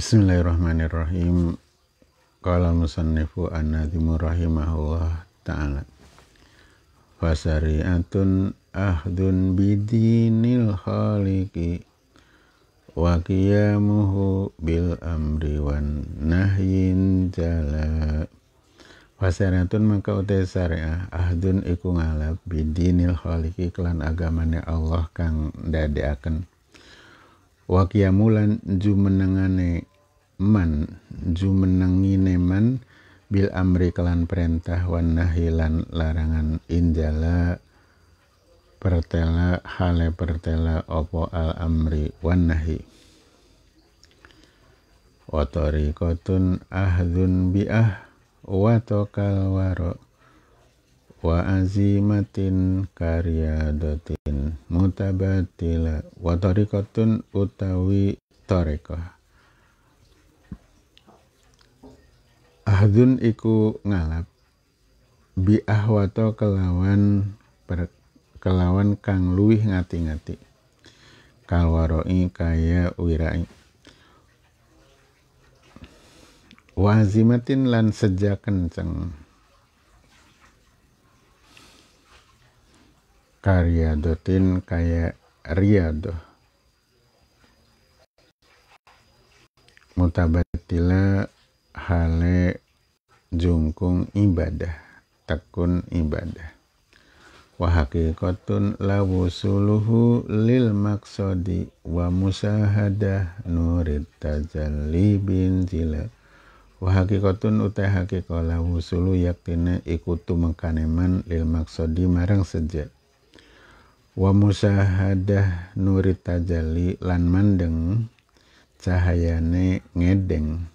Bismillahirrahmanirrahim. Qala musannifu an-nadhimu rahimahullah ta'ala. Fasari'atun ahdun bidinil khaliqi wa qiyamuhu bil amri wan nahyin jala. Fasari'atun maka utai syariah ahdun iku ngalap bidinil khaliqi klan agamane Allah kang dadeaken wakiamulan jumenengane man jumenengine man bil amri kelan perintah wan nahilan larangan injala pertela hale pertela opo al amri wan nahi. Wa tariqatun ahdun bi'ah wa tokal waro wa azimatin karyadatin mutabatila. Wa tariqatun utawi tariqah ahdun iku ngalap. Bi ahwato kelawan per, kelawan kang luwih ngati-ngati. Kalwaroi kaya wirai. Wazimatin lan sejak kenceng. Karyadotin kaya riado mutabatila hale jungkung ibadah tekun ibadah. Wa haqiqatun la wusuluhu lil maksodi wa musahadah nurid tajalli bin jila wa haqiqatun utai haqiqa la wusulu yaktina ikutu mengkaneman lil maksodi marang sejak. Wa musahadah nuri tajali lan mandeng cahayane ngedeng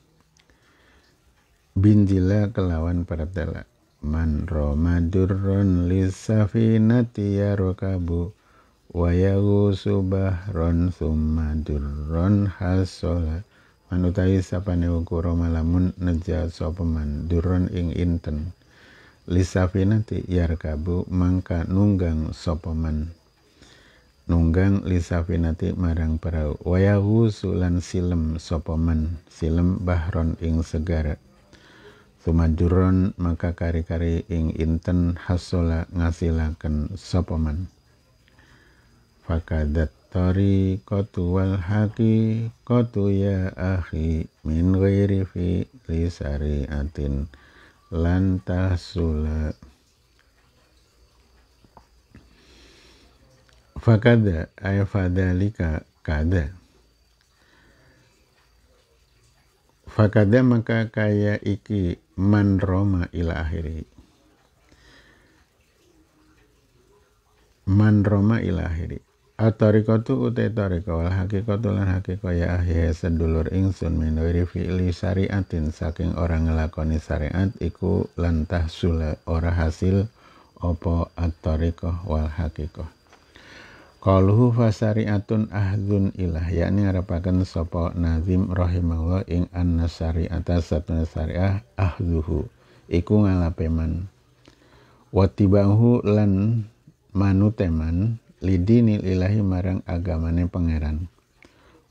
binjila kelawan paratela man romadurron lisafinati yarokabu wayahu subahron sumadurron hasola manutai sapane ukuro malamun neja sopeman durron ing inten. Lisafinati yarkabu mangka nunggang sopeman nunggang lisafinati marang perahu. Wayahu sulan silem sopoman silem bahron ing segara sumajuron maka kari-kari ing inten hasola ngasilaken sopoman fakadat tori kotu wal haki kotu ya akhi min ghairi fi lisari atin lantasula Fakada ay fadalika kada. Fakada maka kaya iki man roma ila akhiri. Man roma ila akhiri. Atarikatu utai tarika wal hakikatu lan hakika ya ahya sedulur ingsun minwiri fi'li syariatin saking orang ngelakoni syariat iku lantah sula ora hasil opo at-tariqah wal hakikah. Qaluhu fasariatun ahdun ilah yakni ngarapaken sapa nazim rahimahullah ing anna syariata satuna syariah ahduhu iku ngalapeman watibahu lan manuteman lidinil ilahi marang agamane pangeran.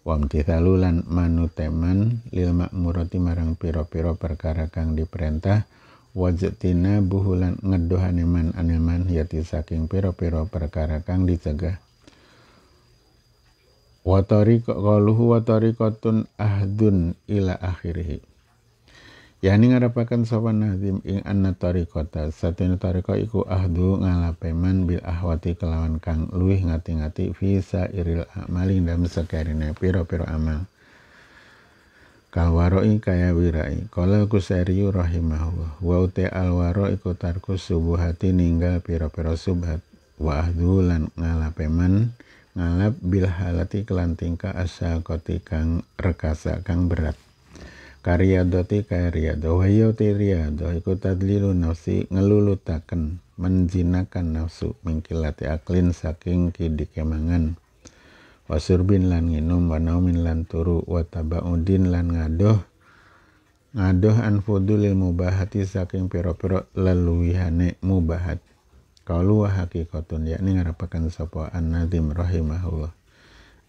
Wamtithalu lan manuteman lil makmurati marang piro-piro perkara kang diperintah wajatina buhulan ngedohane man aneman yati saking piro-piro perkara kang dicegah wa tariqaluhu wa tariqatun ahdun ila akhirih. Yani ngarapakan sapa nazim ing anna tariqata satene tariqa iku ahdu ngalapeman bil ahwati kelawan kang luwih ngati-ngati visa iril amali dalam sekarine piro-piro amal. Kalwaroi kaya wirai. Kala kusariyu rahimahullah wa uti alwaro iku tarku subuhati ninggal piro-piro subhat. Wa ahdu lan ngalapeman ngalap bil halati kelan tingkah asa koti kang rekasa kang berat. Karya doti karya wayo ti riyado iku tadlilu nafsi ngelulutaken menjinakan nafsu mengkilati aklin saking kidikemangan. Wasurbin lan nginum wanaumin lan turu watabaudin lan ngadoh ngadoh anfudulil mubahati saking piro-piro leluwihane mubahat Kalu wa hakikatun yakni ngarapakan sapa an-nadim rahimahullah.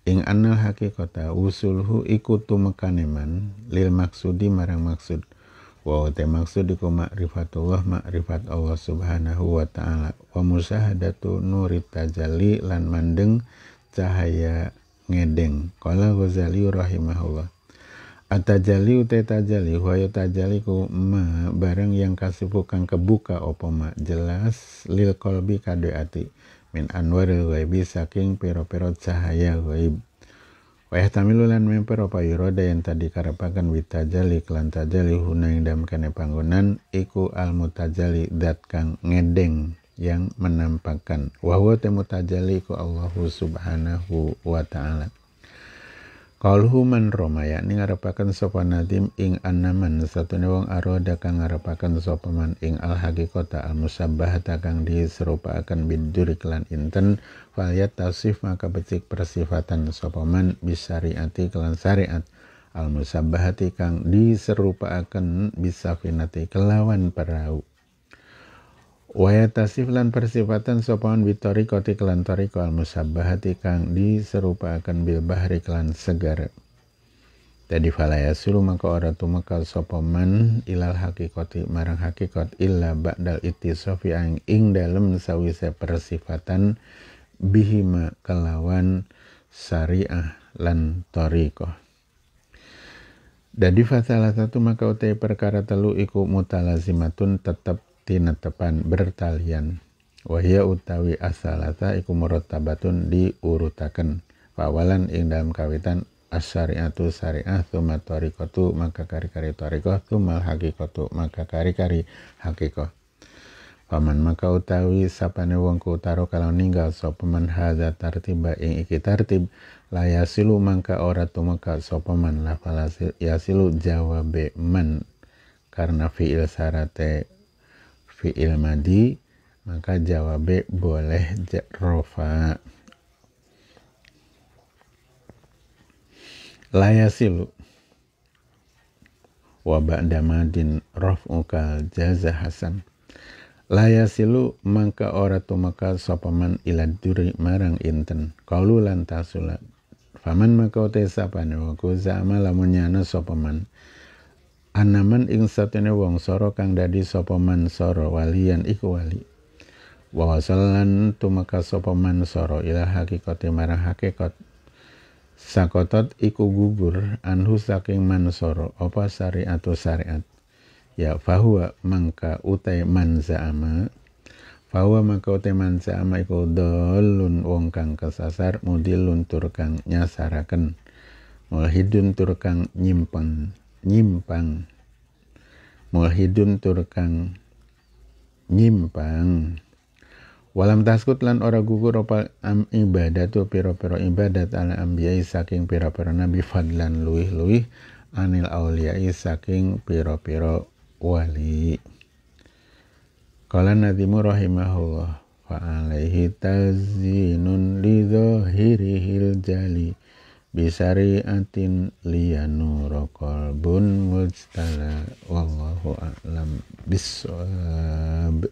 ing annal hakikata usulhu iku tumekaneman lil maksudi marang maksud. Wa te maksud iku ma'rifatullah ma'rifat Allah subhanahu wa ta'ala. Wa musahadatu nurit tajalli lan mandeng cahaya ngedeng. Qala Ghazali rahimahullah Atajali utai tajali huayo tajali ku ma barang yang kasih bukan kebuka opo ma jelas lil kolbi kade ati. Min anwaril ghaibi saking pero-pero cahaya ghaib wa yahtamilu lan memper apa yuroda yang tadi karapakan witajali klan tajali huna yang dalam kene panggonan iku al mutajali dat kang ngedeng yang menampakkan. Wa huwa tajali ku Allahu subhanahu wa ta'ala Kalhu man roma yakni ngarepaken sapa nadim ing anaman satune wong aroda kang ngarepaken sapa man ing al haqiqata al musabbahata kang diserupaaken biduri klan inten. Falyat tasif maka becik persifatan sapa man bisyariati kelan syariat al musabbahati kang diserupaaken bisafinati kelawan perahu Waya tasif lan persifatan sopawan bitori koti kelan toriko al musabbahati kang diserupakan bil bahri kelan segar. Jadi falaya suruh maka ora tumakal sopaman ilal hakikoti marang hakikat illa ba'dal sofi ang ing dalem sawise persifatan bihima kelawan syariah lan toriko. Jadi fasalah satu maka utai perkara telu iku mutalazimatun tetap tinetepan bertalian. Wahya utawi asalata iku murattabatun diurutaken. Pawalan ing dalam kawitan asyariatu syariah thumma tariqatu maka kari-kari tariqah thumma hakikatu maka kari-kari hakikah Paman maka utawi sapane wong ku utaro kalau ninggal sapa man hadza tartiba? Ing iki tartib la yasilu mangka ora tumeka. Sapa man la yasilu? Jawabe man karena fi'il sarate fi'il madi maka jawab boleh rofa. Layasilu wa ba'da madin raf'uka jaza hasan. Layasilu mangka ora tumaka sopaman ila duri marang inten. Kaulu lan tasula. Faman maka utai sapane wa kuzama lamun nyana sopaman anaman ing satene wong soro kang dadi sapa man soro walian iku wali. Wa wasallan tumeka sapa man soro ila hakikate marang hakikat. Sakotot iku gugur anhu saking man soro apa syariat syariat? Ya fahuwa mangka utai man za'ama. Fahuwa mangka utai man za'ama iku dolun wong kang kesasar mudilun tur kang nyasaraken. Mulhidun tur kang nyimpen nyimpang. Mulhidun turkang nyimpang. Walam taskut lan ora gugur apa am ibadat tu piro-piro ibadat ala ambiyai saking piro-piro nabi fadlan luih-luih anil auliyai saking piro-piro wali. Kala nadimu rahimahullah fa alaihi tazinun li jali bisariatin liyanu kolbun mujtala wallahu a'lam bisawab